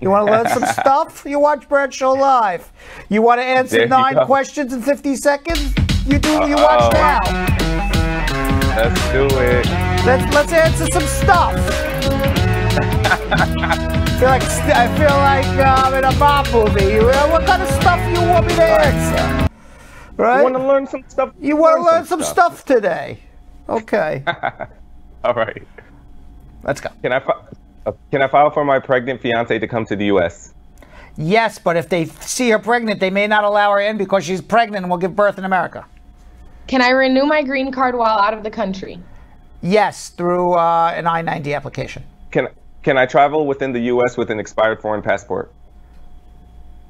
You want to learn some stuff? You watch Brad Show Live. You want to answer There nine questions in 50 seconds? You do. You watch now. Let's do it. Let's let's answer some stuff. I feel like I feel like I'm in a mob movie. What kind of stuff you want me to answer? Right? You want to learn some stuff? You want to learn some stuff today? Okay, All right. let's go. Can I can I file for my pregnant fiance to come to the U.S.? Yes, but if they see her pregnant, they may not allow her in because she's pregnant and will give birth in America. Can I renew my green card while out of the country? Yes, through uh, an I-90 application. Can can I travel within the U.S. with an expired foreign passport?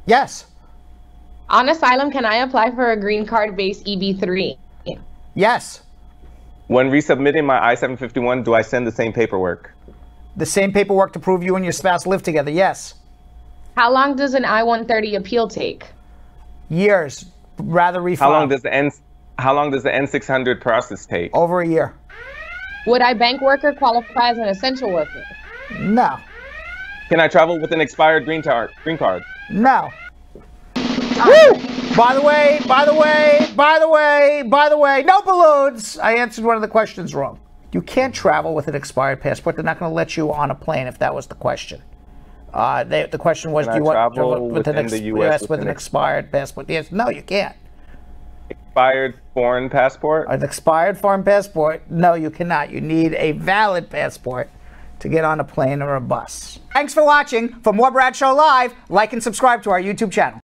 Yes, On asylum, can I apply for a green card based EB3? yes. When resubmitting my I-751, do I send the same paperwork? The same paperwork to prove you and your spouse live together. Yes. How long does an I 130 appeal take? Years. Rather refile. How long does the N How long does the N600 process take? Over a year. Would I bank worker qualify as an essential worker? No. Can I travel with an expired green card? Green card. No. By the way, by the way, by the way, by the way, no balloons. I answered one of the questions wrong. You can't travel with an expired passport. They're not going to let you on a plane if that was the question. Uh, they, the question was, Can do I you want travel to with an, within ex- the US yes, with with an expired passport? Yes, no, you can't. Expired foreign passport. An expired foreign passport? No, you cannot. You need a valid passport to get on a plane or a bus. Thanks for watching. For more Brad Show Live, like and subscribe to our YouTube channel.